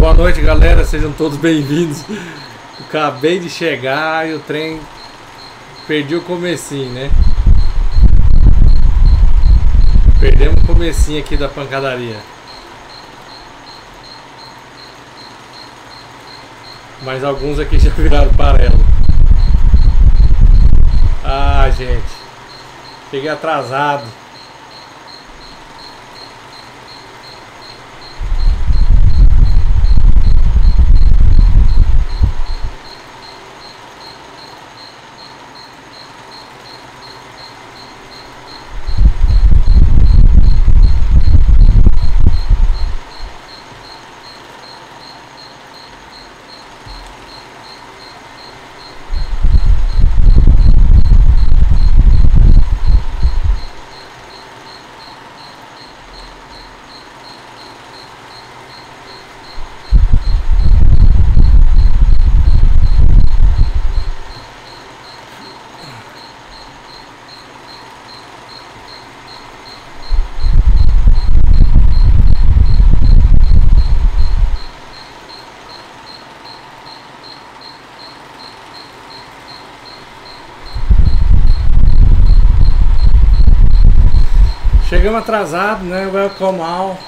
Boa noite, galera. Sejam todos bem-vindos. Acabei de chegar e o trem perdi o comecinho, né? Perdemos o comecinho aqui da pancadaria. Mas alguns aqui já viraram parelo. Ah, gente. Cheguei atrasado. Chegamos atrasado, né? Welcome all.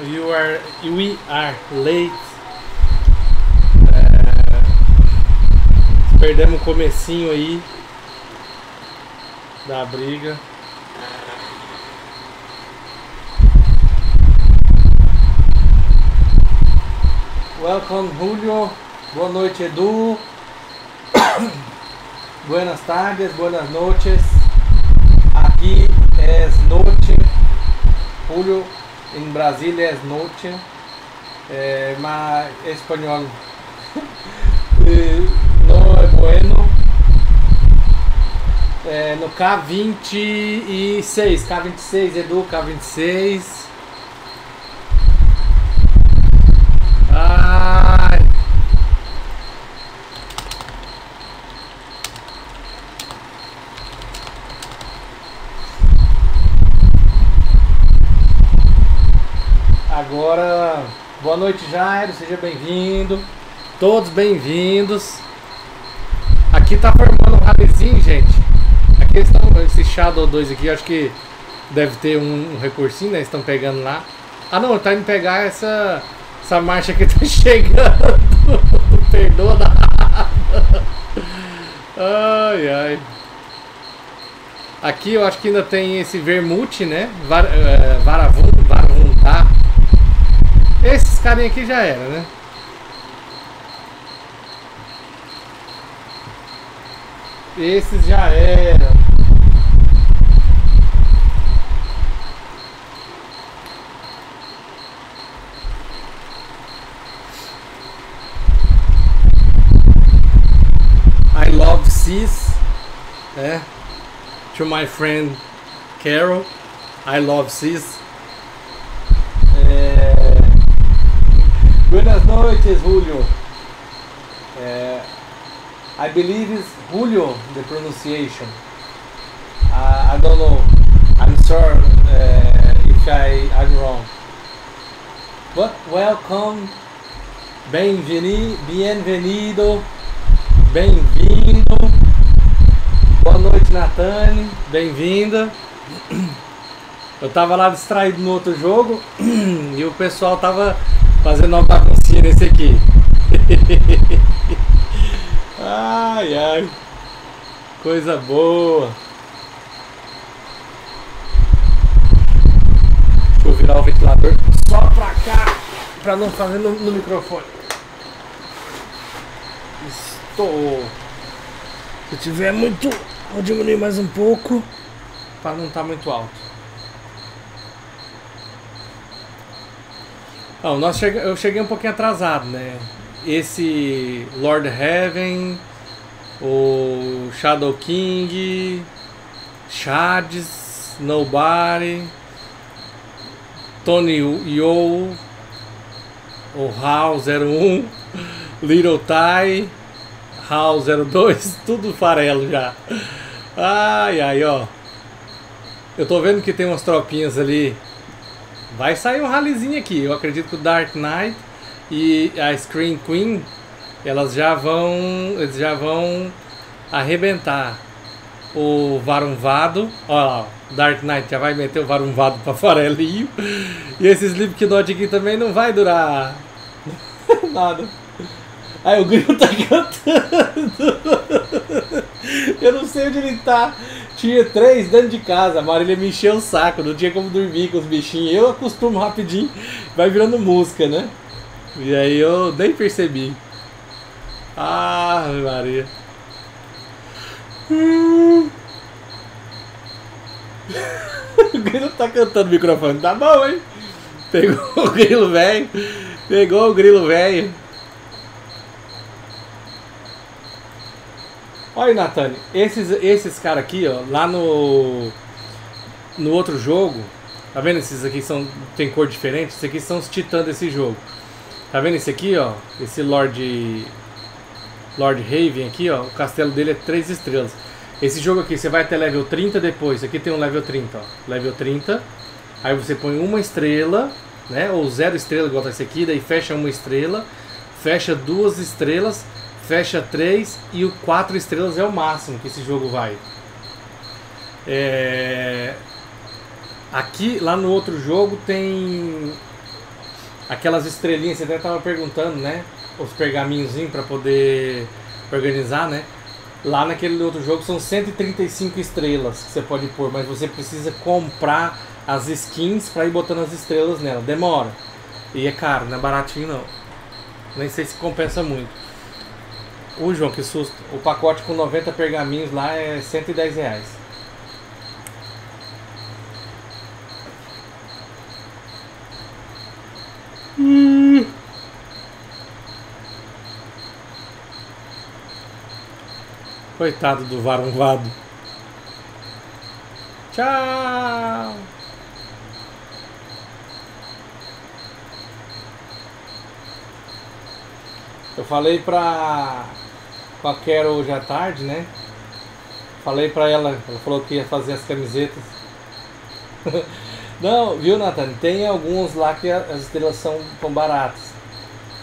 You are, we are late. É, perdemos o comecinho aí da briga. Welcome Julio. Boa noite Edu. Buenas tardes, buenas noches. Es noche, Julio en Brasil es noche, eh, mas español não é bueno. É, no K26, K26, Edu, K26. Agora, boa noite Jairo, seja bem-vindo. Todos bem-vindos. Aqui tá formando um ralizinho, gente. Aqui estão, esse Shadow 2 aqui, acho que deve ter um, um recursinho, né? Estão pegando lá. Ah não, tá indo pegar essa, essa marcha que tá chegando. Perdoa Ai ai. Aqui eu acho que ainda tem esse vermute, né? Var, uh, varavum, varavundá. Esses carinha aqui já era, né? Esses já era. I love cis. É. To my friend Carol. I love cis. Buenas noites, Julio. Uh, I believe it's Julio, the pronunciation. Uh, I don't know. I'm sorry uh, if I, I'm wrong. But welcome. Bem-vindo. Bem-vindo. Boa noite, Natane. Bem-vinda. Eu tava lá distraído no outro jogo e o pessoal tava Fazendo uma baguncinha nesse aqui. ai, ai. Coisa boa. Deixa eu virar o ventilador só pra cá. Pra não fazer no, no microfone. Estou. Se tiver muito. Vou diminuir mais um pouco. Pra não estar tá muito alto. Não, nós eu cheguei um pouquinho atrasado, né? Esse Lord Heaven, o Shadow King, Shades, Nobody, Tony Yo, o HAL 01, Little Tai, HAL 02, tudo farelo já. Ai, ai, ó. Eu tô vendo que tem umas tropinhas ali vai sair um ralizinho aqui. Eu acredito que o Dark Knight e a Screen Queen, elas já vão, eles já vão arrebentar o Varunvado. Olha lá, Dark Knight já vai meter o Varunvado para farelinho. E esse Slipknot aqui também não vai durar nada. Aí o grilo tá cantando. Eu não sei onde ele tá. Tinha três dentro de casa. A Marília me encheu o saco. Não tinha como dormir com os bichinhos. Eu acostumo rapidinho. Vai virando música, né? E aí eu nem percebi. Ah, Maria. o grilo tá cantando no microfone. Tá bom, hein? Pegou o grilo velho. Pegou o grilo velho. Olha aí, Natane, esses, esses caras aqui, ó, lá no no outro jogo, tá vendo? Esses aqui são tem cor diferente. Esses aqui são os titãs desse jogo. Tá vendo esse aqui, ó? Esse Lord Lord Raven aqui, ó. O castelo dele é 3 estrelas. Esse jogo aqui, você vai até level 30 depois. Aqui tem um level 30, ó. Level 30. Aí você põe uma estrela, né? Ou zero estrela, igual tá esse aqui. Daí fecha uma estrela. Fecha duas estrelas fecha 3 e o 4 estrelas é o máximo que esse jogo vai. É... Aqui, lá no outro jogo, tem aquelas estrelinhas, você até estava perguntando, né? Os pergaminhozinhos para poder organizar, né? Lá naquele outro jogo são 135 estrelas que você pode pôr, mas você precisa comprar as skins para ir botando as estrelas nela. Demora. E é caro, não é baratinho não. Nem sei se compensa muito. Ui, João, que susto. O pacote com 90 pergaminhos lá é 110 reais. Hum. Coitado do varunvado. Tchau! Eu falei pra com a Carol hoje à tarde, né? Falei pra ela, ela falou que ia fazer as camisetas. Não, viu, Nathan? Tem alguns lá que as estrelas são, são baratas.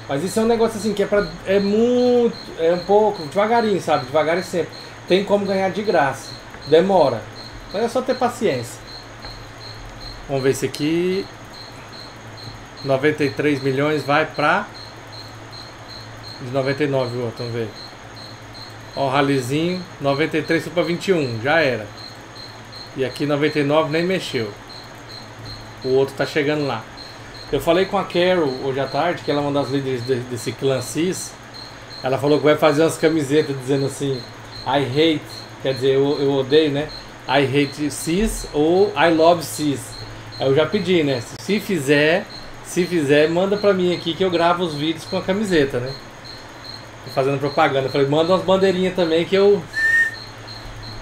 Mas isso é um negócio assim que é pra. É muito. É um pouco. Devagarinho, sabe? Devagarinho sempre. Tem como ganhar de graça. Demora. Mas é só ter paciência. Vamos ver esse aqui. 93 milhões vai pra. De 99 o outro, vamos ver. Ó, o ralizinho, 93 foi pra 21, já era. E aqui 99 nem mexeu. O outro tá chegando lá. Eu falei com a Carol hoje à tarde, que ela é uma das líderes desse clã CIS. Ela falou que vai fazer umas camisetas dizendo assim: I hate, quer dizer, eu, eu odeio, né? I hate CIS ou I love CIS. Eu já pedi, né? Se fizer, se fizer, manda pra mim aqui que eu gravo os vídeos com a camiseta, né? Fazendo propaganda. falei, manda umas bandeirinhas também que eu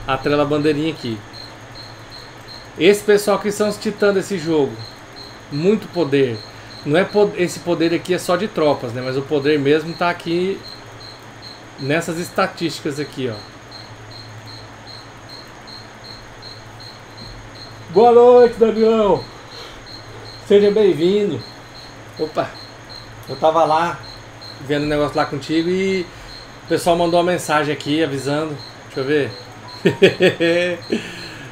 atrela a bandeirinha aqui. Esse pessoal que são os titãs desse jogo. Muito poder. Não é esse poder aqui é só de tropas, né? Mas o poder mesmo tá aqui nessas estatísticas aqui, ó. Boa noite, Damião. Seja bem-vindo. Opa, eu tava lá vendo o negócio lá contigo e o pessoal mandou uma mensagem aqui avisando. Deixa eu ver.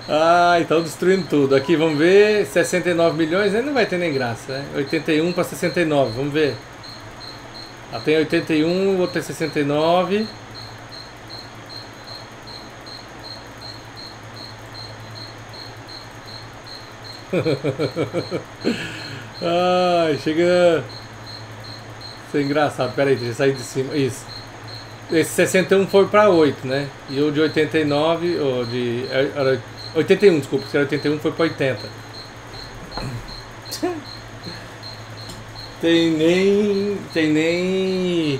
ah, então destruindo tudo. Aqui vamos ver, 69 milhões, aí não vai ter nem graça, né? 81 para 69, vamos ver. Ah, tem 81, o outro tem 69. Ai, chega. Isso é engraçado. Pera aí, deixa eu sair de cima. Isso. Esse 61 foi para 8, né? E o de 89, ou de. Era 81, desculpa, se era 81 foi para 80. Tem nem. Tem nem.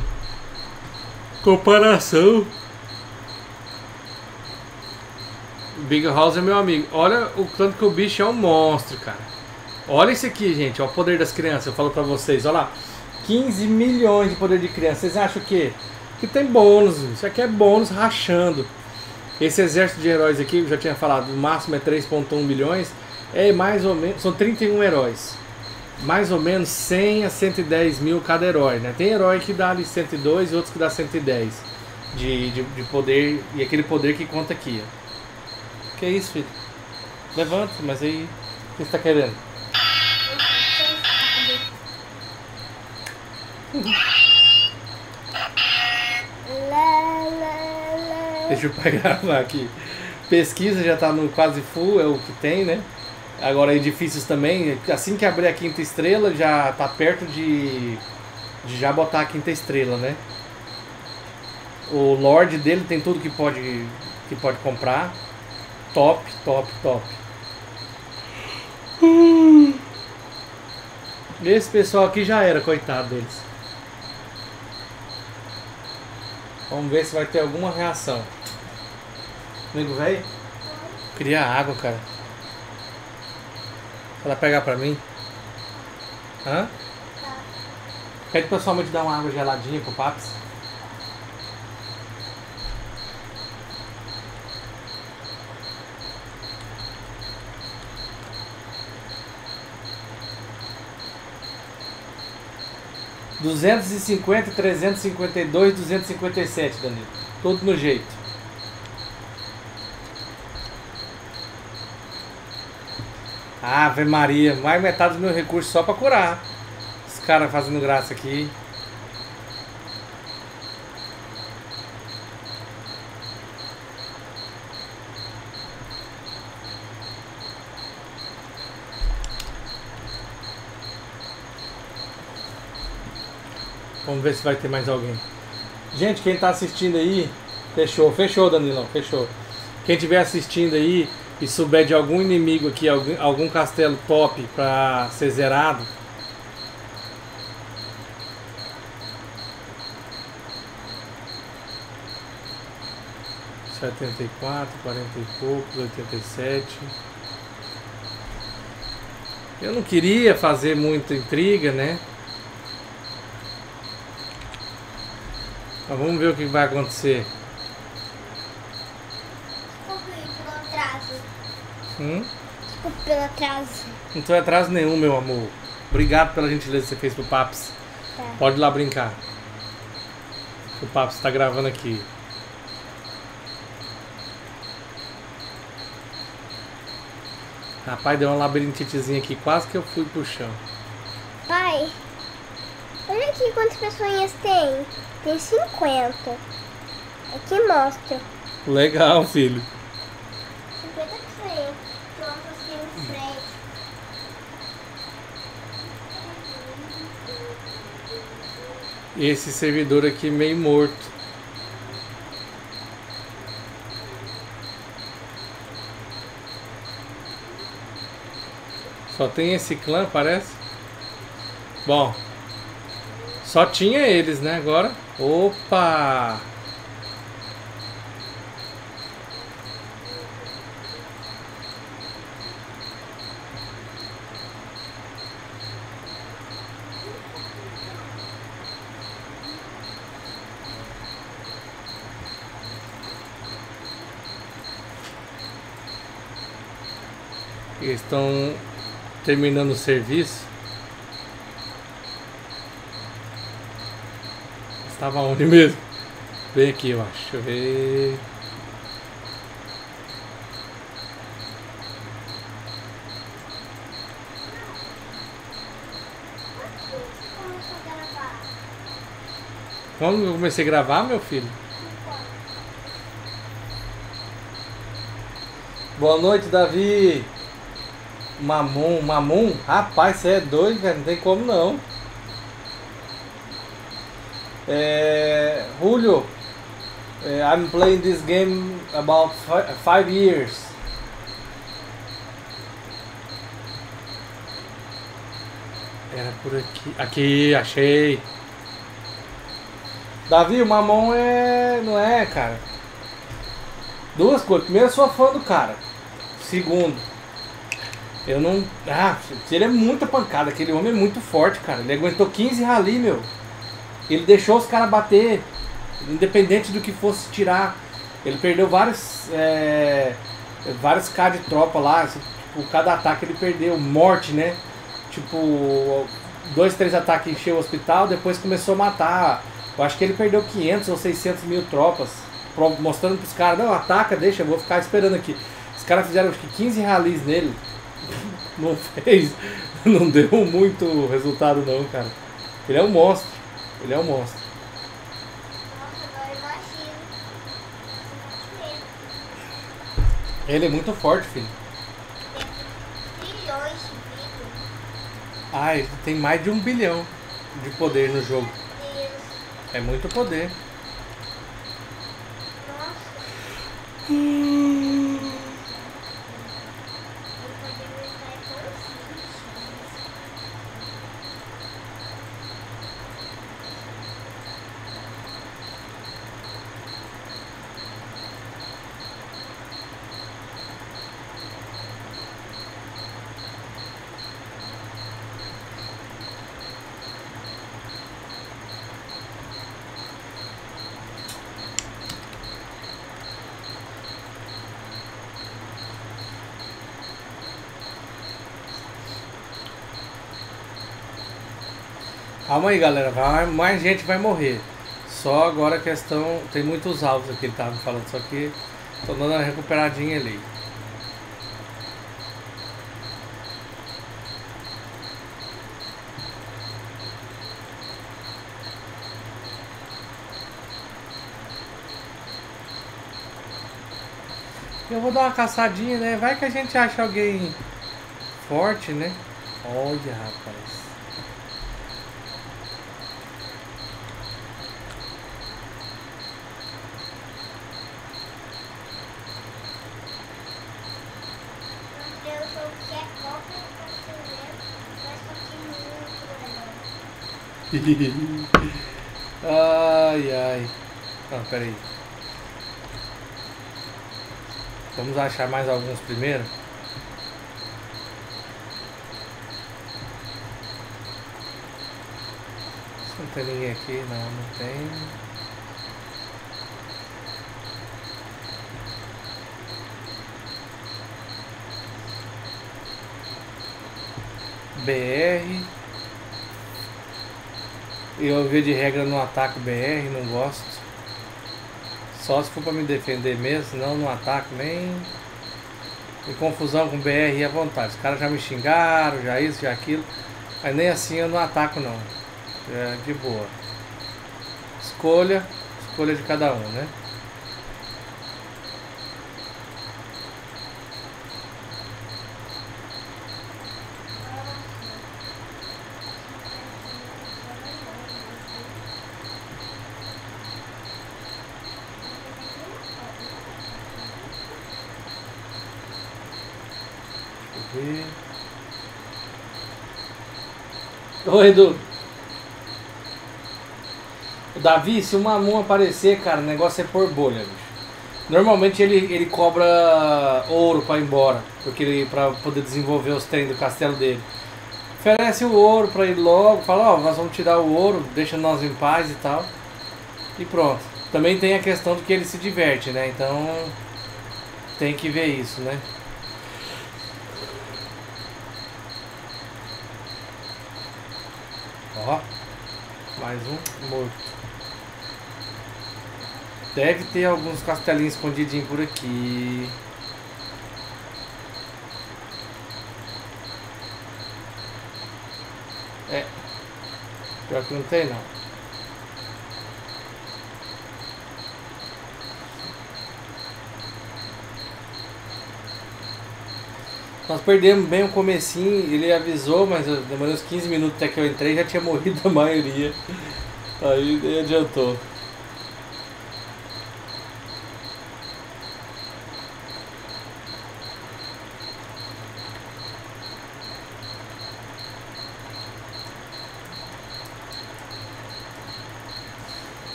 Comparação. Big House é meu amigo. Olha o tanto que o bicho é um monstro, cara. Olha esse aqui, gente. Olha o poder das crianças. Eu falo pra vocês. Olha lá. 15 milhões de poder de criança. Vocês acham que que tem bônus? Isso aqui é bônus rachando. Esse exército de heróis aqui, eu já tinha falado, o máximo é 3.1 milhões. É mais ou menos, são 31 heróis. mais ou menos 100 a 110 mil cada herói, né? Tem herói que dá ali 102 e outros que dá 110 de, de, de poder, e aquele poder que conta aqui. Que é isso, filho? Levanta, mas aí, o que você tá querendo? Deixa pai gravar aqui. Pesquisa já tá no quase full, é o que tem, né? Agora edifícios também, assim que abrir a quinta estrela, já tá perto de, de já botar a quinta estrela, né? O Lorde dele tem tudo que pode, que pode comprar. Top, top, top. Esse pessoal aqui já era, coitado deles. Vamos ver se vai ter alguma reação. Amigo velho? Queria água, cara. Ela pegar pra mim? Hã? Tá. Pede mãe te dar uma água geladinha pro Paps. 250, 352, 257, Danilo. Tudo no jeito. Ave Maria, mais metade do meu recurso só pra curar. Os caras fazendo graça aqui. Vamos ver se vai ter mais alguém. Gente, quem tá assistindo aí, fechou, fechou, Danilão, fechou. Quem estiver assistindo aí, e souber de algum inimigo aqui, algum, algum castelo top pra ser zerado, setenta e quatro, quarenta e poucos, oitenta e sete. Eu não queria fazer muita intriga, né? Mas vamos ver o que vai acontecer. Hum? Desculpa pelo atraso. Não tem atraso nenhum, meu amor. Obrigado pela gentileza que você fez pro Paps. Tá. Pode ir lá brincar. O Paps está gravando aqui. Rapaz, deu uma labirintitezinha aqui, quase que eu fui pro chão. Aqui quantas pessoas tem. Tem 50. Aqui mostra. Legal, filho. esse servidor aqui meio morto. Só tem esse clã, parece. Bom, só tinha eles, né? Agora. Opa! Eles estão terminando o serviço. Estava onde mesmo? Vem aqui, eu acho. Deixa eu ver. Quando eu comecei a gravar, meu filho? Boa noite, Davi. Mamon, Mamon? Rapaz, você é doido, velho. Não tem como não. É, Julio, é, I'm playing this game about five years. Era por aqui. Aqui, achei. Davi, o Mamon é. não é, cara. Duas coisas. Primeiro, eu sou fã do cara. Segundo, eu não. Ah, ele é muita pancada. Aquele homem é muito forte, cara. Ele aguentou 15 rali, meu. Ele deixou os caras bater, independente do que fosse tirar. Ele perdeu vários. É, vários K de tropa lá. Tipo, cada ataque ele perdeu. Morte, né? tipo, dois, três ataques encheu o hospital, depois começou a matar. Eu acho que ele perdeu 500 ou 600 mil tropas, mostrando pros caras, não, ataca, deixa, eu vou ficar esperando aqui. Os caras fizeram acho que 15 ralis nele, não fez, não deu muito resultado não, cara. Ele é um monstro, ele é um monstro. Ele é muito forte, filho. Trilhões de. Ah, ele tem mais de um bilhão de poder no jogo. Deus. É muito poder. Nossa. Eu Calma aí, galera. Vai, mais gente vai morrer. Só agora a questão. Tem muitos alvos aqui, ele tava me falando. Só que tô dando uma recuperadinha ali. Eu vou dar uma caçadinha, né? Vai que a gente acha alguém forte, né? Olha, rapaz. Deus, eu quero cópia pra você ver. Mas só que muito legal. ai, ai. Não, peraí. Vamos achar mais alguns primeiro? Não tem ninguém aqui, não, não tem. BR. Eu via de regra no ataque BR, não gosto. Só se for pra me defender mesmo, senão não ataco nem. Em confusão com BR à vontade. Os caras já me xingaram, já isso, já aquilo. Mas nem assim eu não ataco não. É de boa. Escolha, escolha de cada um, né? Deixa eu ver. Ô Edu. O Davi, se uma mão aparecer, cara, o negócio é pôr bolha, bicho. Normalmente ele, ele cobra ouro pra ir embora, porque ele para poder desenvolver os trem do castelo dele. Oferece o ouro pra ir logo, fala, ó, nós vamos tirar o ouro, deixa nós em paz e tal. E pronto. Também tem a questão de que ele se diverte, né? Então tem que ver isso, né? Ó, mais um morto. Deve ter alguns castelinhos escondidinhos por aqui. É. Pior que não tem não. Nós perdemos bem o comecinho, ele avisou, mas eu demorei uns 15 minutos até que eu entrei já tinha morrido a maioria. Aí nem adiantou.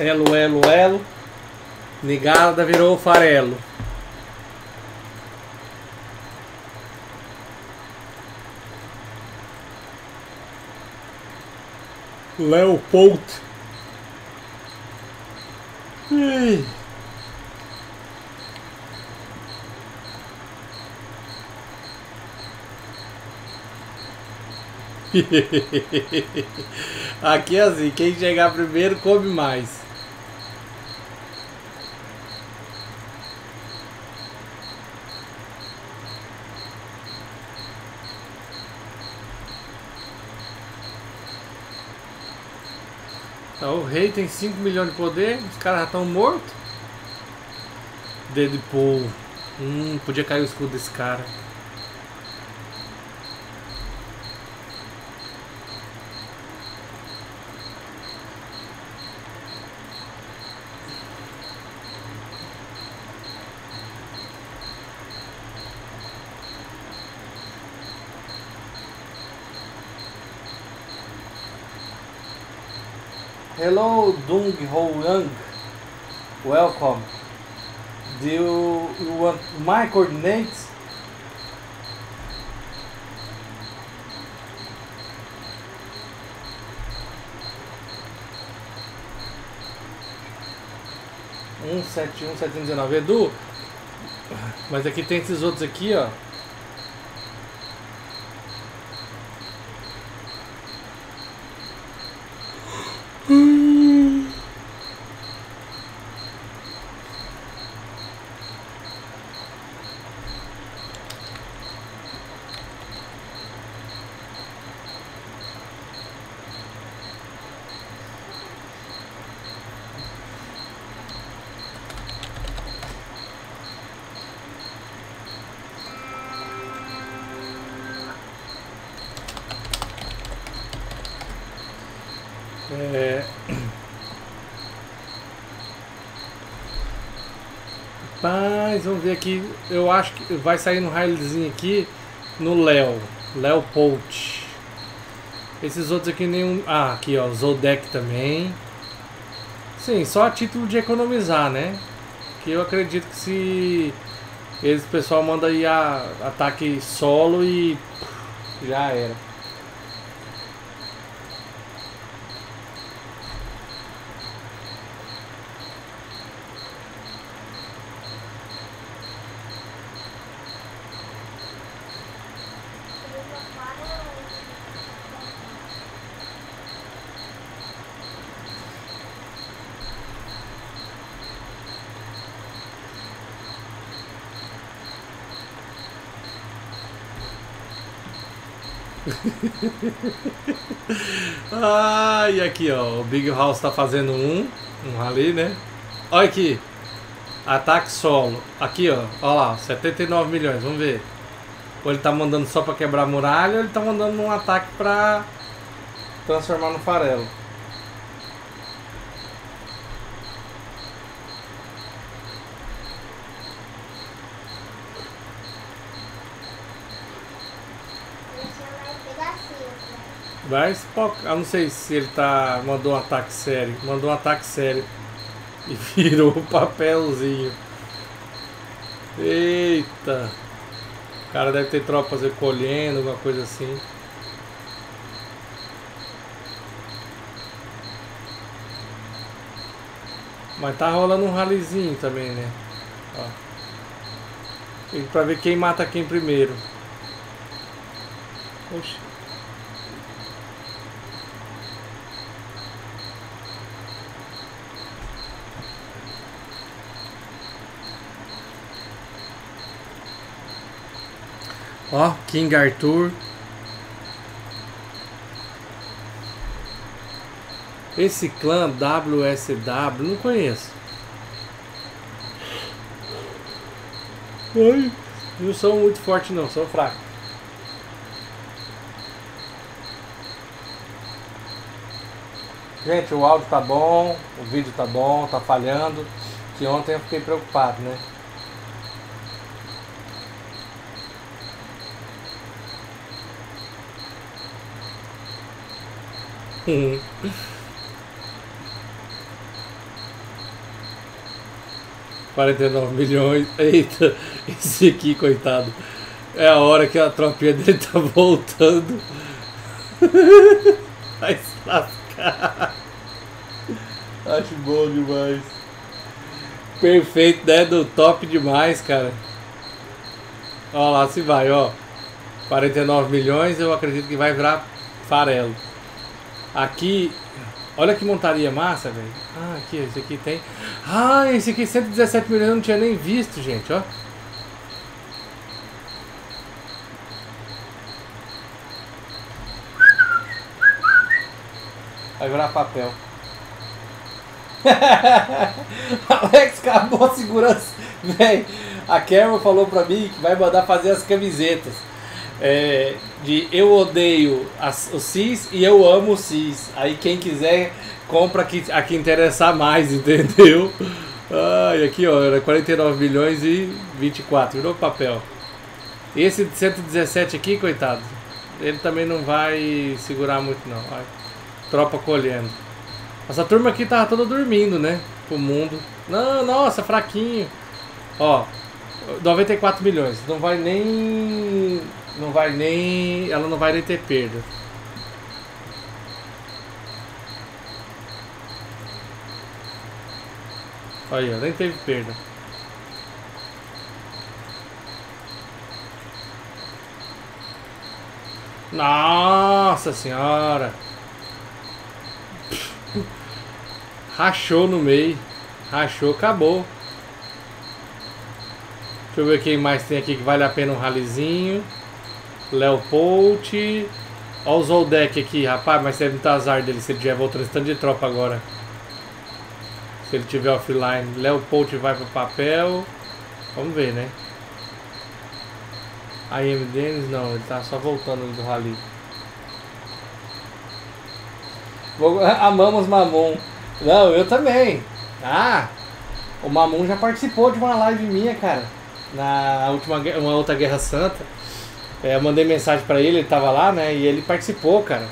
Elo, elo, elo. Nigada virou farelo. Leopold. Ih. Aqui é assim, quem chegar primeiro come mais. Então, o rei tem 5 milhões de poder, os caras já estão mortos. Deadpool. Hum, podia cair o escudo desse cara. Hello, Dung Ho Young. Welcome. Do you, you want my coordinates? Um sete um sete dezenove Edu, mas aqui tem esses outros aqui, ó. É... Ver aqui. Eu acho que vai sair no raiozinho aqui no Léo. Léo Polt. Esses outros aqui nenhum. Ah, aqui ó, Zodec também. Sim, só a título de economizar, né? Que eu acredito que se o pessoal manda aí a, ataque solo e já era. Ah, e aqui ó, o Big House tá fazendo um, um ali, né? Olha aqui, ataque solo. Aqui ó, olha lá, 79 milhões, vamos ver. Ou ele tá mandando só pra quebrar a muralha ou ele tá mandando um ataque pra transformar no farelo. Vai Eu não sei se ele tá. Mandou um ataque sério. Mandou um ataque sério. E virou o papelzinho. Eita! O cara deve ter tropas recolhendo, alguma coisa assim. Mas tá rolando um ralizinho também, né? Ó. E pra ver quem mata quem primeiro. Oxi. Ó, King Arthur. Esse clã WSW, não conheço. Ai, não sou muito forte não, sou fraco. Gente, o áudio tá bom, o vídeo tá bom, tá falhando. Que ontem eu fiquei preocupado, né? Quarenta e nove milhões. Eita, esse aqui, coitado. É a hora que a tropinha dele tá voltando. Vai se lascar. Acho bom demais. Perfeito, né? Do top demais, cara. Ó lá se vai, ó. 49 milhões, eu acredito que vai virar farelo. Aqui, olha que montaria massa, velho. Ah, aqui, esse aqui tem. Ah, esse aqui 117 milhões eu não tinha nem visto, gente, ó. Vai virar papel. Alex acabou a segurança. Véi, a Carol falou pra mim que vai mandar fazer as camisetas. É, de eu odeio as, o CIS e eu amo o CIS. Aí quem quiser compra aqui, aqui interessar mais, entendeu? Ai, aqui ó, era 49 milhões e 24, virou papel. Esse de 117 aqui, coitado, ele também não vai segurar muito não. Ai, tropa colhendo. Essa turma aqui tava toda dormindo, né? O mundo. Não, nossa, fraquinho. Ó, 94 milhões. Não vai nem. Não vai nem. Ela não vai nem ter perda. Aí, ó, nem teve perda. Nossa senhora! Rachou no meio. Rachou, acabou. Deixa eu ver quem mais tem aqui que vale a pena um ralizinho. Leopold. Olha o Zoldek aqui, rapaz, mas teve muito azar dele se ele tiver voltando esse tanto de tropa agora. Se ele tiver offline. Leopold vai pro papel. Vamos ver, né? A M Dennis não, ele tá só voltando do rally. Vou- Amamos Mamon. Não, eu também. Ah, o Mamon já participou de uma live minha, cara. Na última uma outra Guerra Santa. É, eu mandei mensagem pra ele, ele tava lá, né? E ele participou, cara.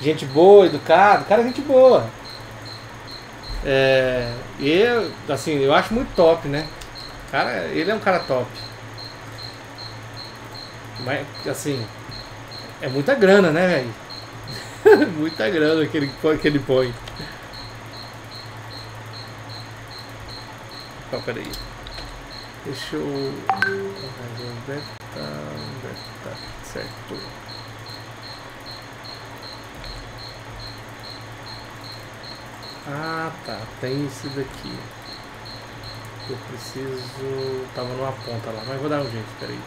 Gente boa, educado, cara, gente boa. É, e assim, eu acho muito top, né? Cara, ele é um cara top. Mas, assim, é muita grana, né, velho? muita grana que ele, que ele põe. Ó, peraí. Deixa eu. Beta, beta, certo. Ah, tá. Tem isso daqui. Eu preciso. Tava numa ponta lá, mas vou dar um jeito, peraí.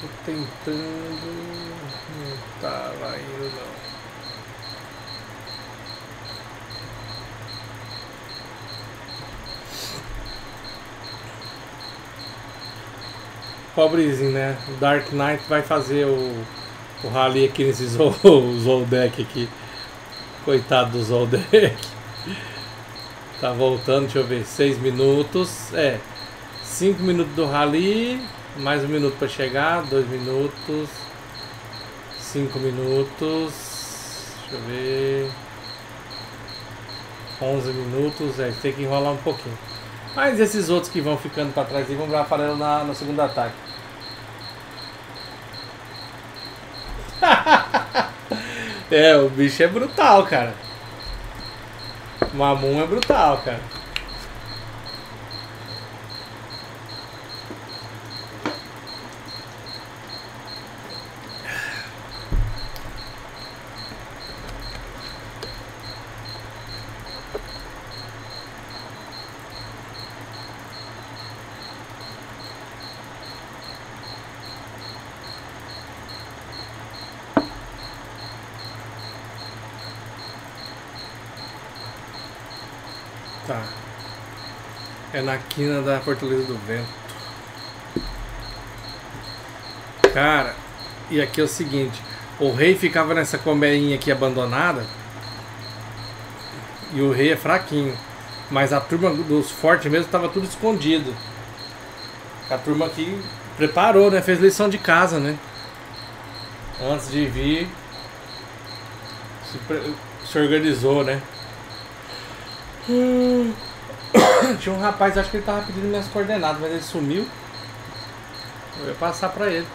Tô tentando. Não tá lá indo não. Pobrezinho, né? O Dark Knight vai fazer o, o rally aqui nesse Zol- Zoldeck aqui. Coitado do Zoldeck. Tá voltando, deixa eu ver, 6 minutos. É, 5 minutos do rally, mais um minuto para chegar, 2 minutos, 5 minutos, deixa eu ver. 11 minutos, é, tem que enrolar um pouquinho. Mas esses outros que vão ficando para trás aí vão virar farelo na, no segundo ataque. É, o bicho é brutal, cara. O Mamum é brutal, cara. Tá. É na quina da Fortaleza do Vento. Cara, e aqui é o seguinte, o rei ficava nessa colmeinha aqui abandonada. E o rei é fraquinho. Mas a turma dos fortes mesmo estava tudo escondido. A turma aqui preparou, né? Fez lição de casa, né? Antes de vir, se, se organizou, né? Hum. Tinha um rapaz, acho que ele tava pedindo minhas coordenadas, mas ele sumiu. Eu ia passar pra ele.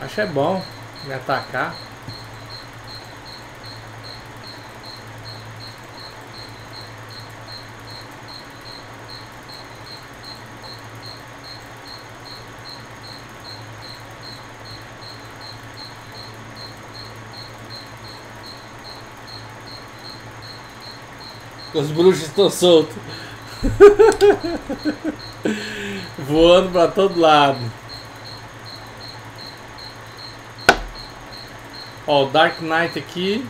Acho é bom me atacar. Os bruxos estão soltos. Voando pra todo lado. Ó, o Dark Knight aqui.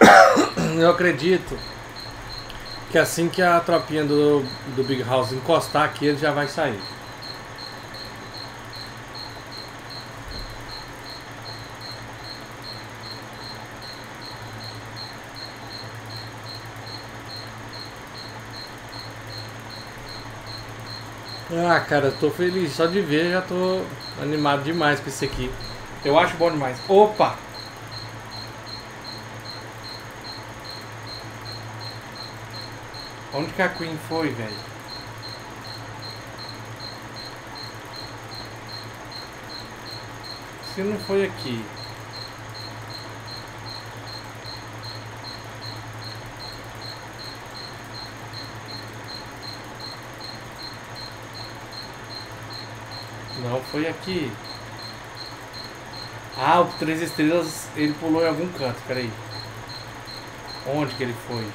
Eu acredito que assim que a tropinha do, do Big House encostar aqui, ele já vai sair. Ah, cara, eu tô feliz só de ver, já tô animado demais com isso aqui. Eu acho bom demais. Opa! Onde que a Queen foi, velho? Se não foi aqui. Não foi aqui. Ah, o Três Estrelas, ele pulou em algum canto, peraí. Onde que ele foi?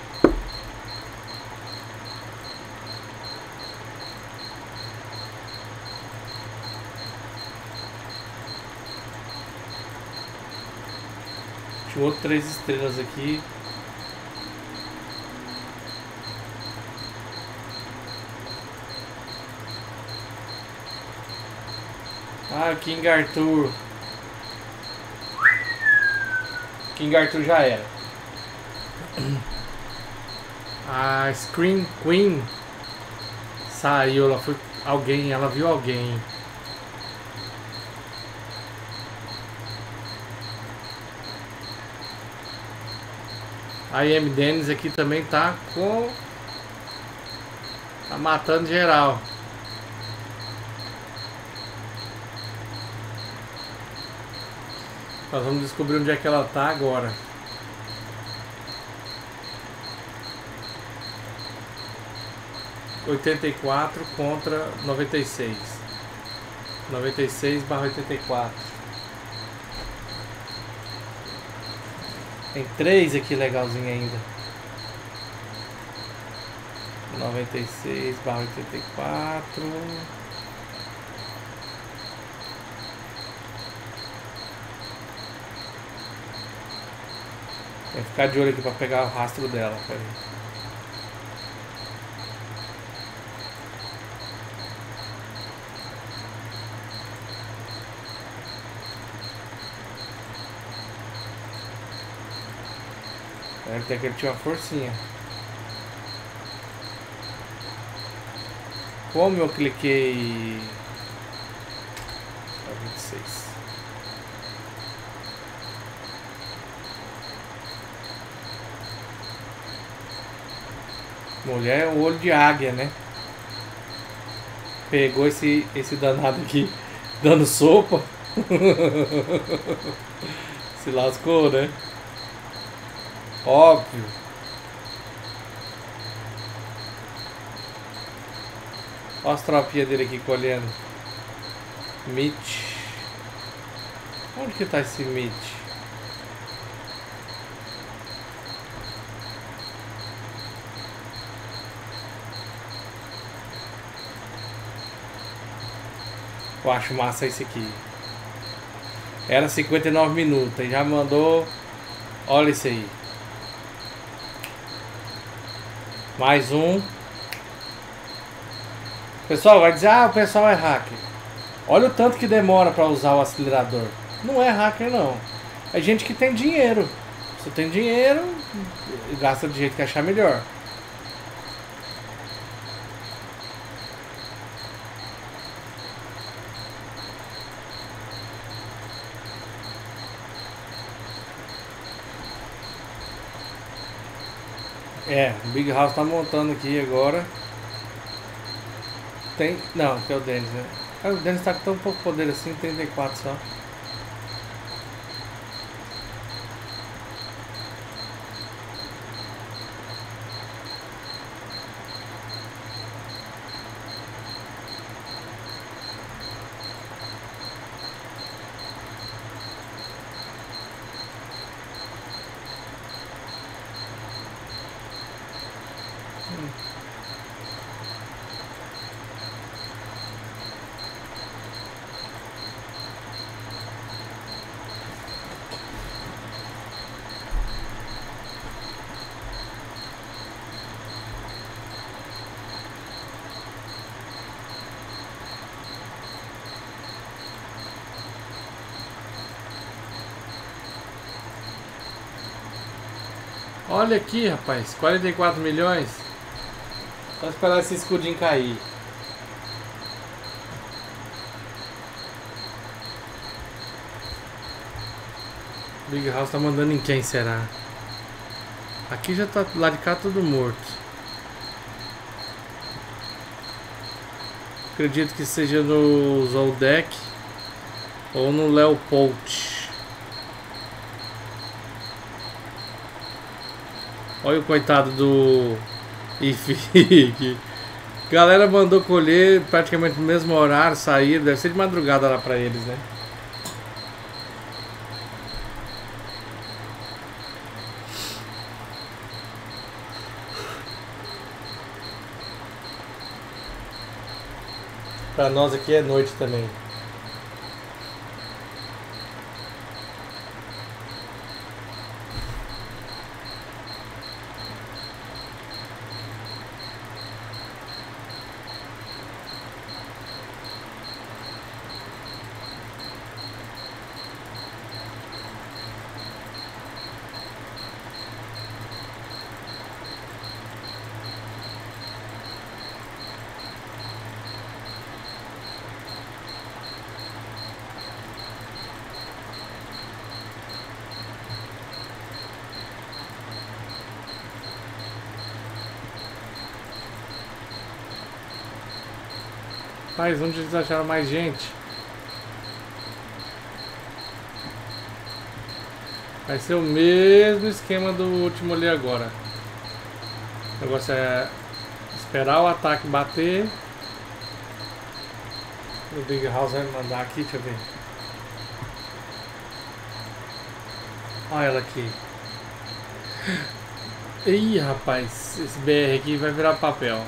Tinha outro Três Estrelas aqui. Ah, King Arthur. King Arthur já era. A Scream Queen saiu, ela foi alguém, ela viu alguém. A IM Dennis aqui também tá com. Tá matando geral. Nós vamos descobrir onde é que ela tá agora. Oitenta e quatro contra noventa e seis. Noventa e seis barra oitenta e quatro. Tem três aqui legalzinho ainda. Noventa e seis barra oitenta e quatro. Tem que ficar de olho aqui pra pegar o rastro dela. Pera aí. Deve ter que ele tinha uma forcinha. Como eu cliquei. Só 26. Mulher é o olho de águia, né? Pegou esse, esse danado aqui dando sopa. Se lascou, né? Óbvio. Olha as tropinhas dele aqui colhendo. Mitch. Onde que tá esse Mitch? Eu acho massa esse aqui. Era 59 minutos e já mandou. Olha isso aí. Mais um. Pessoal, vai dizer, ah, o pessoal é hacker. Olha o tanto que demora para usar o acelerador. Não é hacker, não. É gente que tem dinheiro. Você tem dinheiro, gasta do jeito que achar melhor. É, o Big House tá montando aqui agora. Tem. Não, que é o Dennis, né? Ah, o Dennis tá com tão pouco poder assim, tem D4 só. Olha aqui, rapaz, 44 milhões. Só esperar esse escudinho cair. Big House tá mandando em quem será? Aqui já tá lá de cá tudo morto. Acredito que seja no Zoldek ou no Leopold. Olha o coitado do Ifig. Galera mandou colher praticamente no mesmo horário, sair. Deve ser de madrugada lá pra eles, né? Pra nós aqui é noite também. Mas onde eles acharam mais gente? Vai ser o mesmo esquema do último ali agora. O negócio é esperar o ataque bater. O Big House vai mandar aqui, deixa eu ver. Olha ela aqui. Ih, rapaz, esse BR aqui vai virar papel.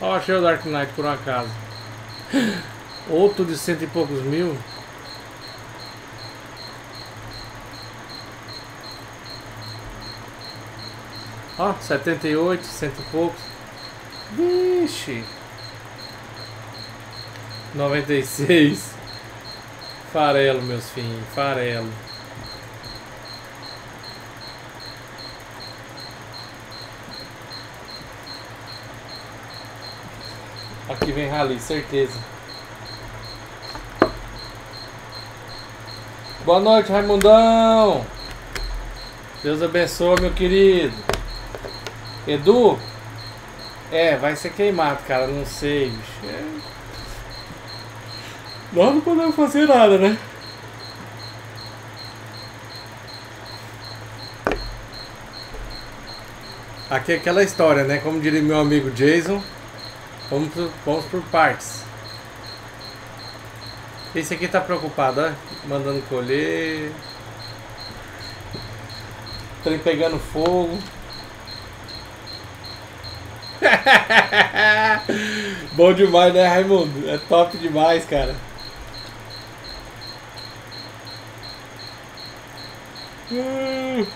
Ó, achei o Dark Knight por um acaso. Outro de cento e poucos mil. Ó, 78, cento e poucos. Vixe. 96. Farelo, meus filhos, farelo. Aqui vem Rally, certeza. Boa noite, Raimundão. Deus abençoe, meu querido. Edu? É, vai ser queimado, cara. Não sei. É... Nós não podemos fazer nada, né? Aqui é aquela história, né? Como diria meu amigo Jason. Vamos por, vamos por partes. Esse aqui tá preocupado, ó. Mandando colher. trem pegando fogo. Bom demais, né, Raimundo? É top demais, cara. Hum.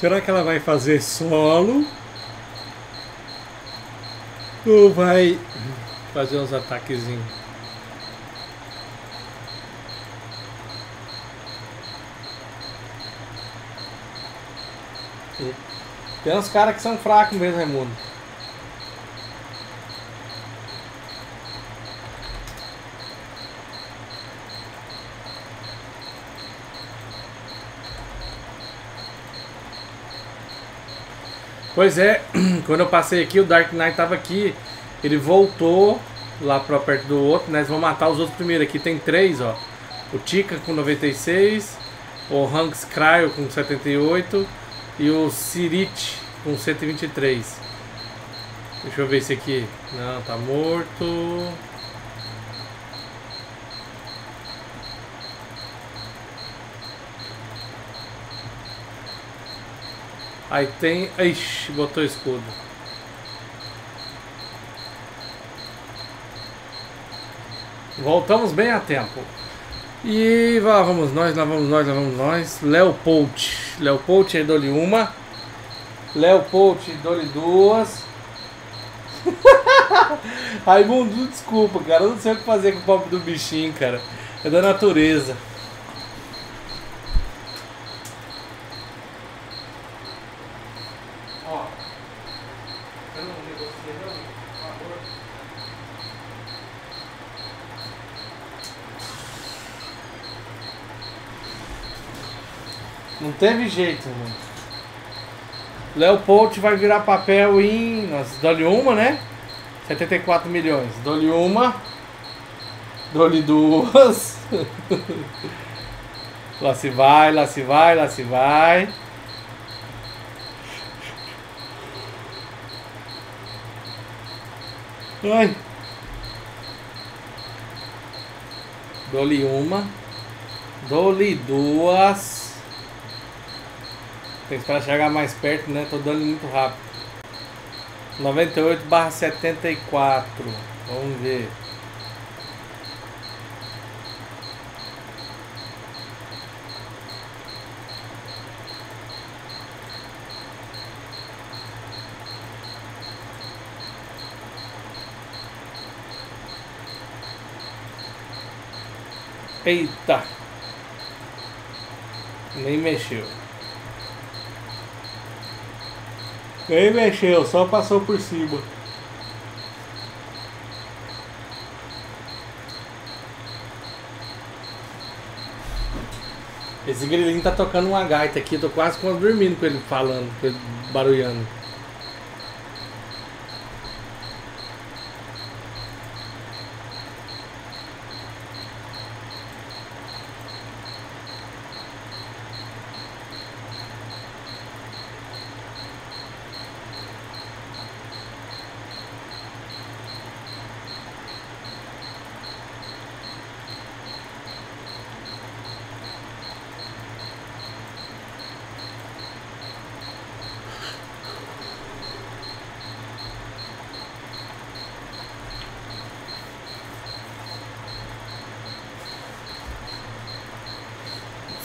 Será que ela vai fazer solo? Ou vai fazer uns ataquezinhos? Tem uns caras que são fracos mesmo, Raimundo. Pois é, quando eu passei aqui, o Dark Knight tava aqui. Ele voltou lá pra perto do outro. Nós vamos matar os outros primeiro. Aqui tem três, ó. O Tika com 96, o Hanks Cryo com 78 e o Sirit com 123. Deixa eu ver esse aqui. Não, tá morto. Aí tem. Ixi, botou escudo. Voltamos bem a tempo. E lá vamos nós, lá vamos nós, lá vamos nós. Leopold. Leopold, aí dou-lhe uma. Leopold, dou-lhe duas. Raimundo, desculpa, cara. Eu não sei o que fazer com o pobre do bichinho, cara. É da natureza. Ó. Eu não negociei, não, por favor. Não teve jeito, mano. Leopold vai virar papel em. Dou-lhe uma, né? 74 milhões. Dou-lhe uma. Dou-lhe duas. lá se vai, lá se vai, lá se vai. Ai. Dou-lhe uma. Dou-lhe duas. Tem que esperar chegar mais perto, né? Tô dando muito rápido. 98 barra 74. Vamos ver. Eita! Nem mexeu. Nem mexeu, só passou por cima. Esse grilinho tá tocando uma gaita aqui, eu tô quase quase dormindo com ele falando, com ele barulhando.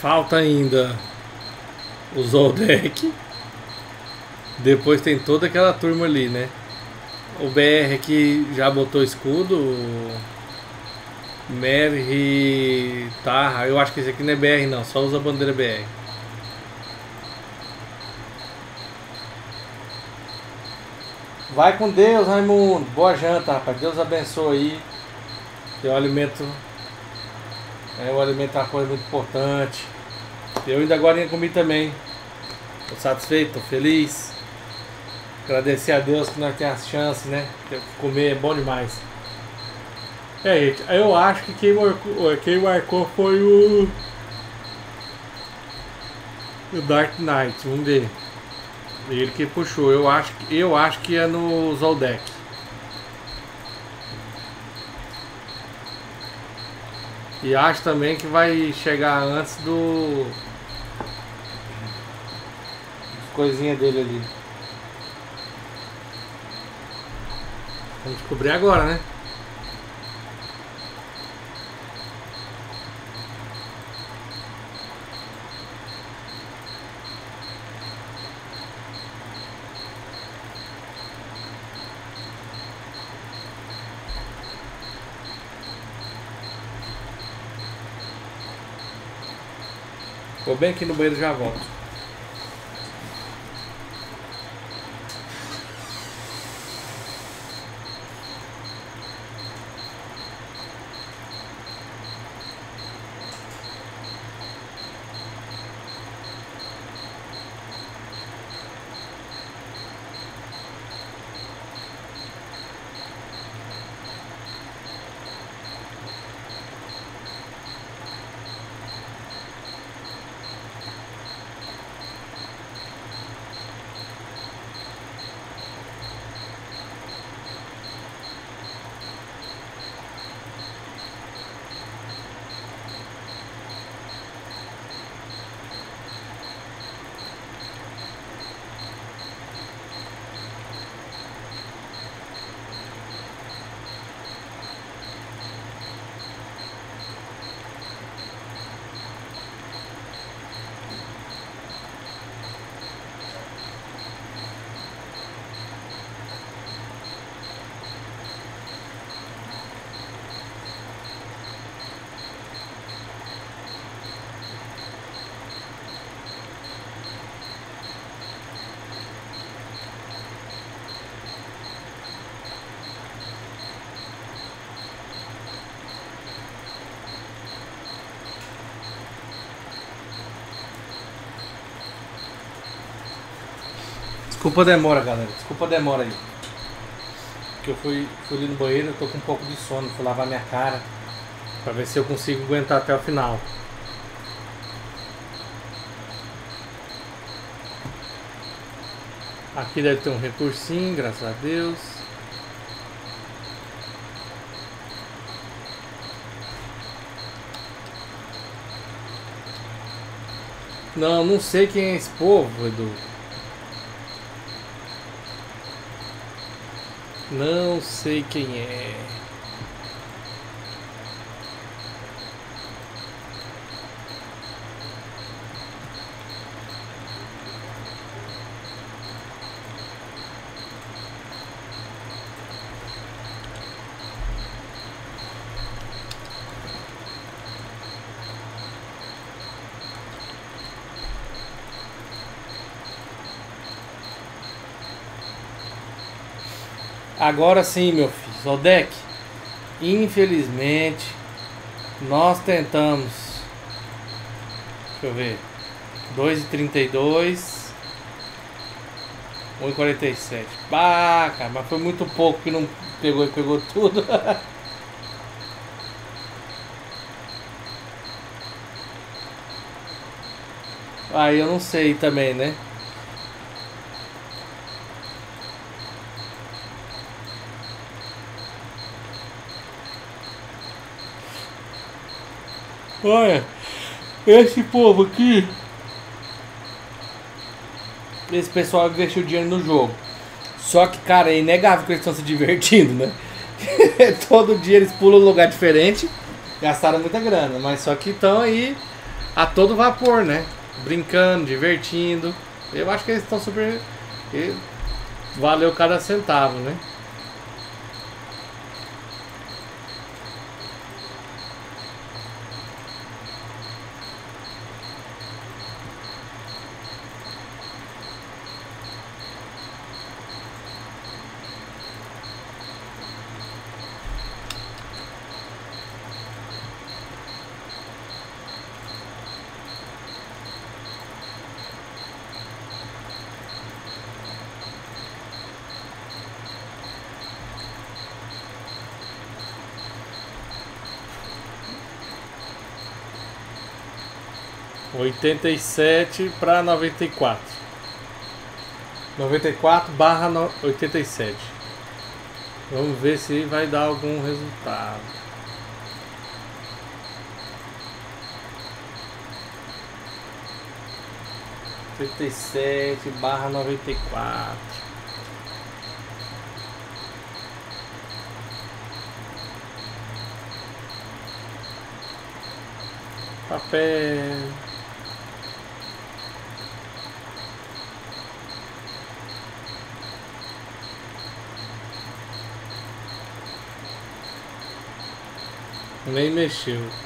Falta ainda o Zoldek. Depois tem toda aquela turma ali, né? O BR aqui já botou escudo. O Merri Tarra. Eu acho que esse aqui não é BR não, só usa a bandeira BR. Vai com Deus, Raimundo. Boa janta, rapaz. Deus abençoe aí. Que o alimento. É, o alimento é uma coisa muito importante. Eu ainda agora comi também. Tô satisfeito, tô feliz. Agradecer a Deus que nós temos a chance, né? Comer é bom demais. É, gente, eu acho que quem marcou, quem marcou foi o. O Dark Knight, vamos ver. Ele que puxou. Eu acho, eu acho que é no Zoldeck. E acho também que vai chegar antes do. Coisinha dele ali. Vamos descobrir agora, né? Vou bem aqui no banheiro já volto. Desculpa a demora, galera. Desculpa a demora aí. Porque eu fui, fui ali no banheiro, eu tô com um pouco de sono, fui lavar minha cara. Pra ver se eu consigo aguentar até o final. Aqui deve ter um recursinho, graças a Deus. Não, não sei quem é esse povo, Edu. Não sei quem é. Agora sim, meu filho. Zodec, infelizmente, nós tentamos. Deixa eu ver. 2,32. 1,47. Bah, cara, mas foi muito pouco que não pegou e pegou tudo. Aí eu não sei também, né? Olha, esse povo aqui. Esse pessoal investiu dinheiro no jogo. Só que, cara, é inegável que eles estão se divertindo, né? Todo dia eles pulam um lugar diferente. Gastaram muita grana, mas só que estão aí a todo vapor, né? Brincando, divertindo. Eu acho que eles estão super. Valeu cada centavo, né? 87 para 94. 94 barra no- 87. Vamos ver se vai dar algum resultado. Oitenta e sete barra noventa e quatro. Papel. Nem mexeu.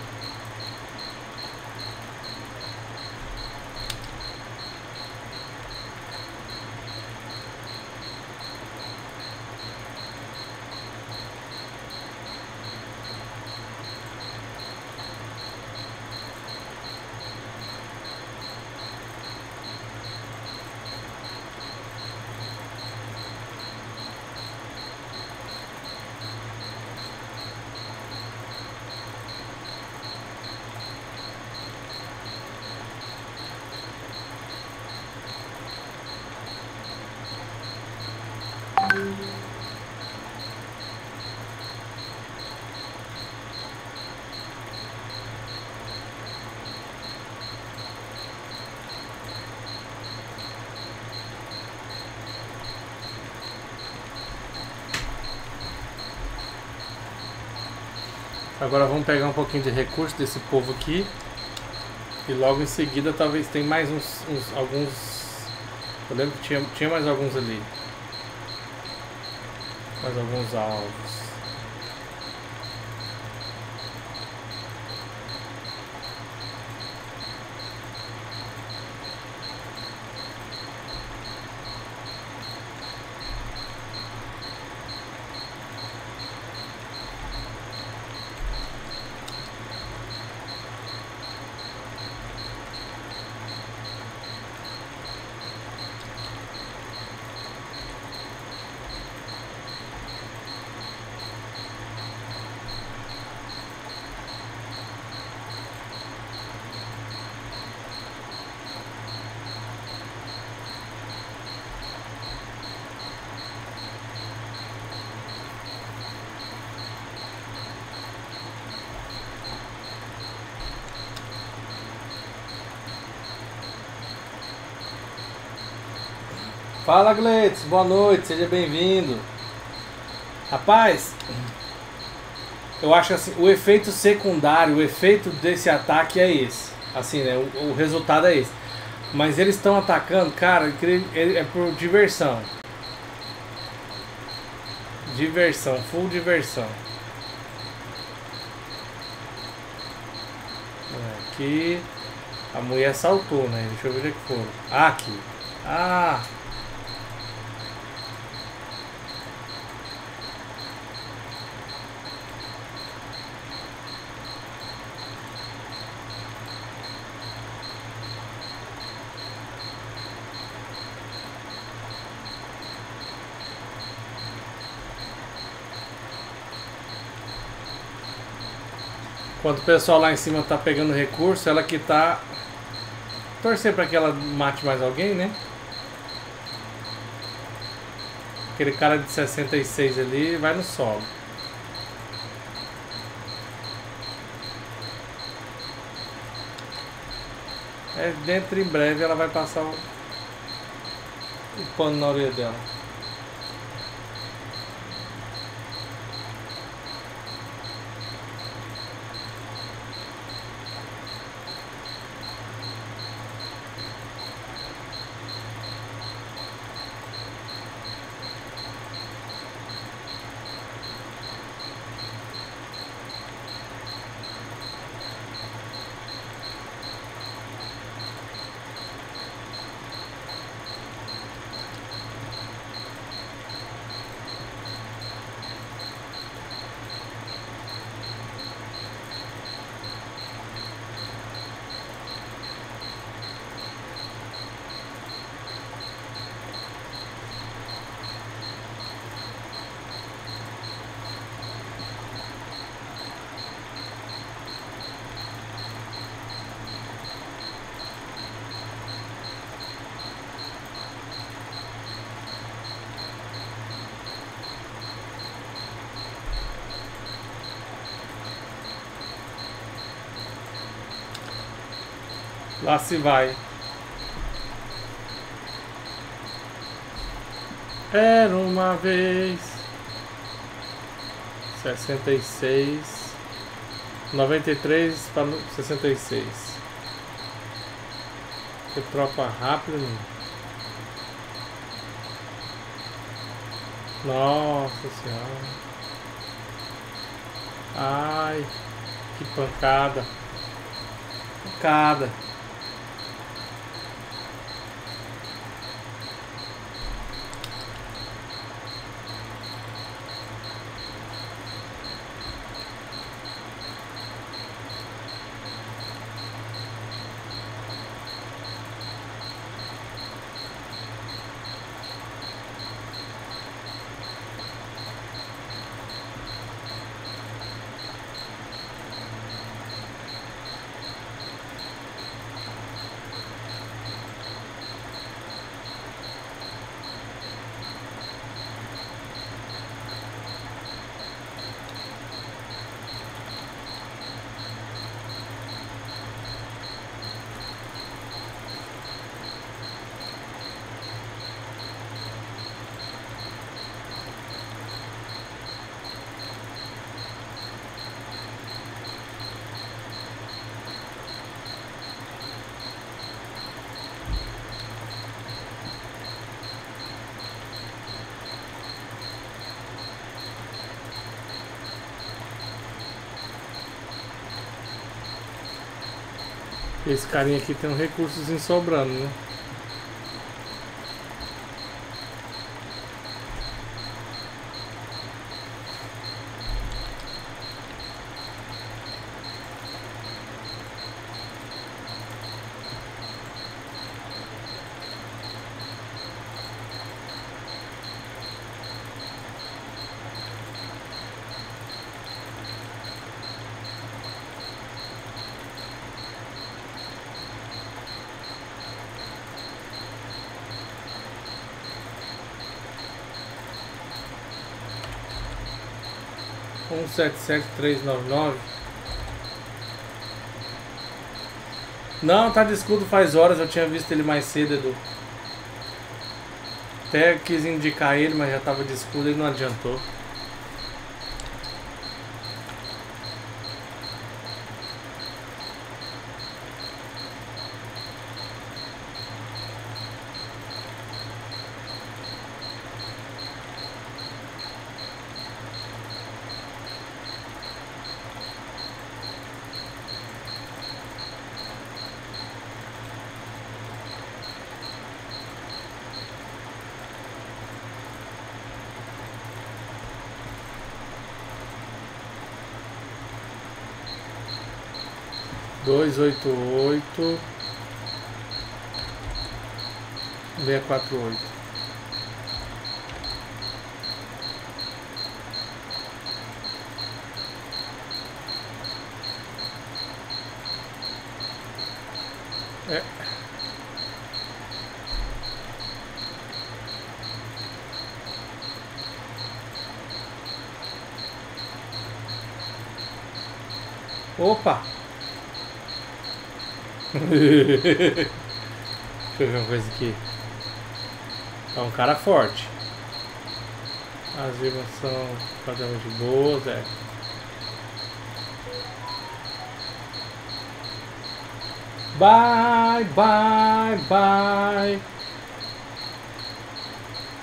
Agora vamos pegar um pouquinho de recurso desse povo aqui. E logo em seguida talvez tem mais uns, uns- alguns. Eu lembro que tinha, tinha mais alguns ali. Mais alguns alvos. Fala Gleitz, boa noite, seja bem-vindo. Rapaz, eu acho assim, o efeito secundário, o efeito desse ataque é esse. Assim, né? O, o resultado é esse. Mas eles estão atacando, cara, é é por diversão. Diversão, full diversão. Aqui. A mulher saltou, né? Deixa eu ver onde é que foram. Ah, aqui. Ah! Enquanto o pessoal lá em cima tá pegando recurso, ela que tá. Torcer pra que ela mate mais alguém, né? Aquele cara de 66 ali vai no solo. É, dentro em breve ela vai passar o, o pano na orelha dela. Lá se vai. Era uma vez. Sessenta e seis. Noventa e três para sessenta e seis. Que tropa rápida, menino. Nossa senhora. Ai, que pancada. Pancada. Esse carinha aqui tem um recursozinho sobrando, né? Um sete sete três nove nove. Não, tá de escudo faz horas, eu tinha visto ele mais cedo, Edu. Até quis indicar ele, mas já tava de escudo e não adiantou. Dois oito oito seis quatro oito É. Opa! Deixa eu ver uma coisa aqui. É um cara forte. As vivas são padrões de boas, é. Bye, bye, bye.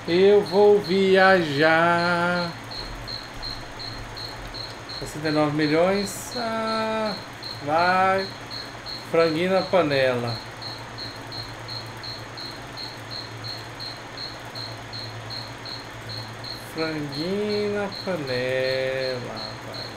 Eu vou viajar. 69 milhões. Ah, vai. Franguinho na panela. Franguinho na panela, rapaz.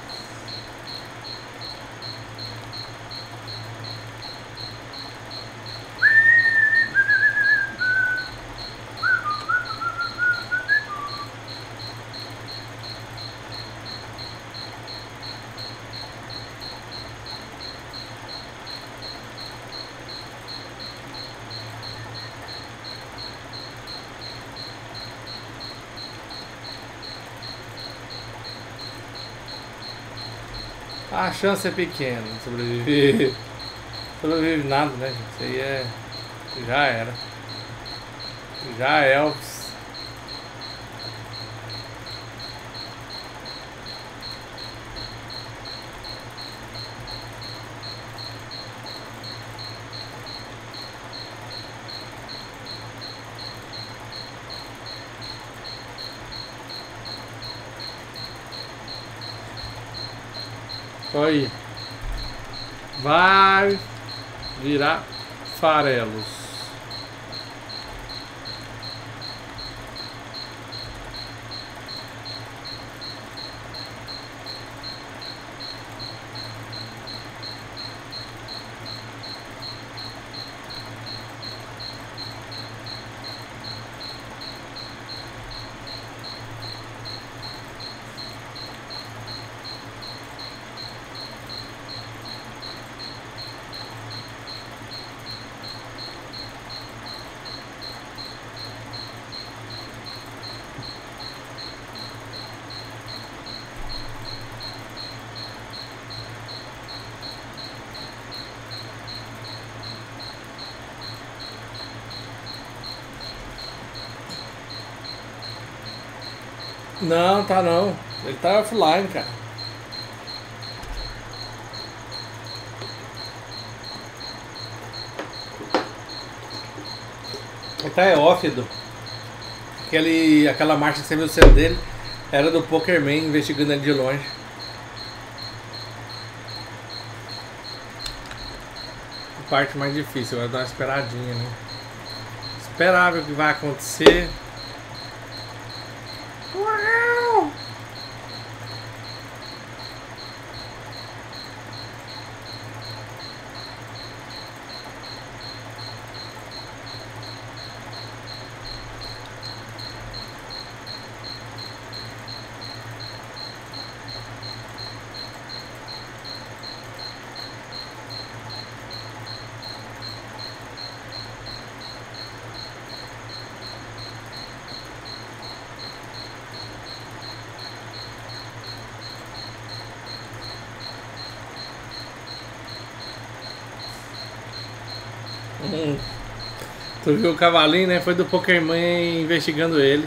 A chance é pequena de sobreviver. Sobrevive nada, né, gente? Isso aí é. Já era. Já é Aí. Vai virar farelos. Não, tá não. Ele tá offline, cara. Ele tá é Edu. Aquele, aquela marcha você viu sendo dele era do Pokerman investigando ele de longe. A parte mais difícil, vai dar uma esperadinha, né? O que vai acontecer. Uau! Hum. Tu o cavalinho, né? Foi do Pokémon investigando ele.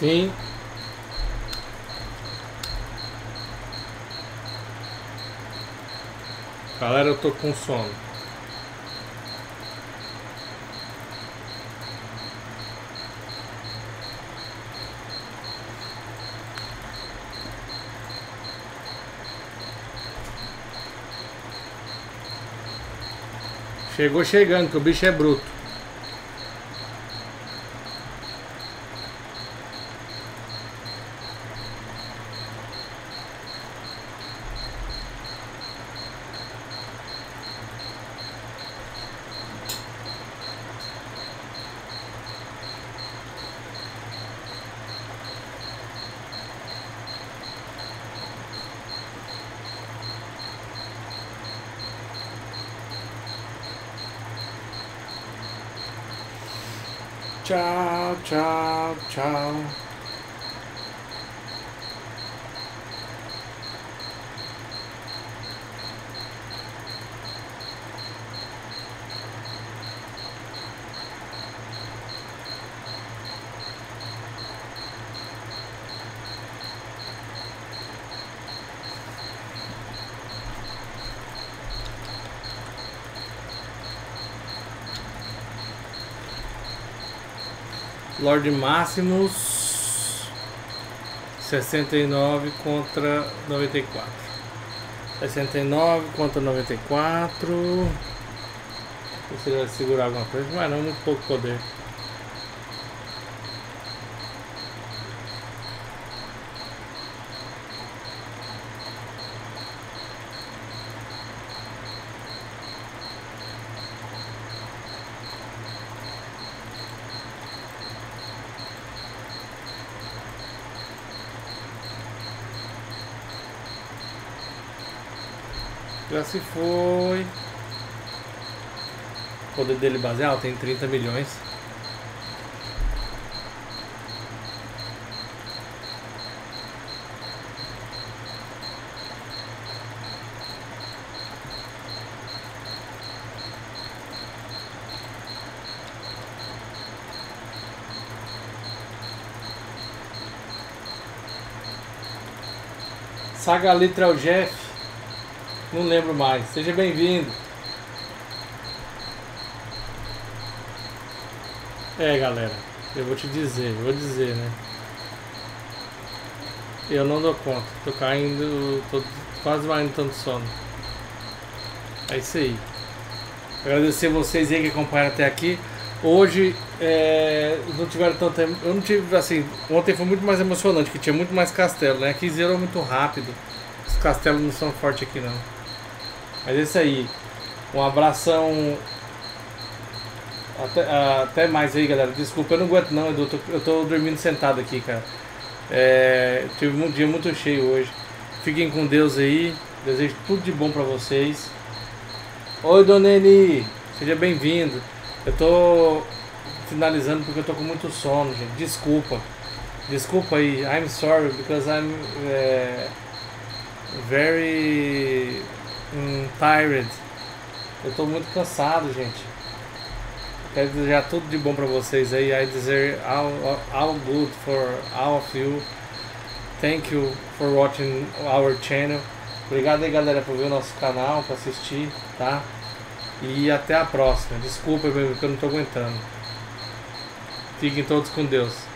Sim. Galera, eu tô com sono. Chegou chegando, que o bicho é bruto. Tchau, tchau, tchau. Lord Máximos 69 contra 94. 69 contra 94. Você vai segurar alguma coisa, mas não muito pouco poder. Já se foi. O poder dele baseado tem 30 milhões. Saga Litra é o Jeff. Não lembro mais. Seja bem-vindo. É, galera. Eu vou te dizer, vou dizer, né? Eu não dou conta. Tô caindo, tô quase mais tanto sono. É isso aí. Agradecer vocês aí que acompanharam até aqui. Hoje é, não tiveram tanto. Eu não tive assim. Ontem foi muito mais emocionante, que tinha muito mais castelo, né? Aqui zerou muito rápido. Os castelos não são fortes aqui não. Mas é isso aí. Um abração. Até, até mais aí, galera. Desculpa, eu não aguento não, Edu. Eu tô, eu tô dormindo sentado aqui, cara. É, tive um dia muito cheio hoje. Fiquem com Deus aí. Desejo tudo de bom pra vocês. Oi, Dona Eni. Seja bem-vindo. Eu tô finalizando porque eu tô com muito sono, gente. Desculpa. Desculpa aí. I'm sorry because I'm é, very um, tired. Eu tô muito cansado, gente. Quero desejar tudo de bom pra vocês aí. I deserve all, all good for all of you. Thank you for watching our channel. Obrigado aí, galera, por ver o nosso canal, por assistir, tá? E até a próxima. Desculpa, meu, que eu não tô aguentando. Fiquem todos com Deus.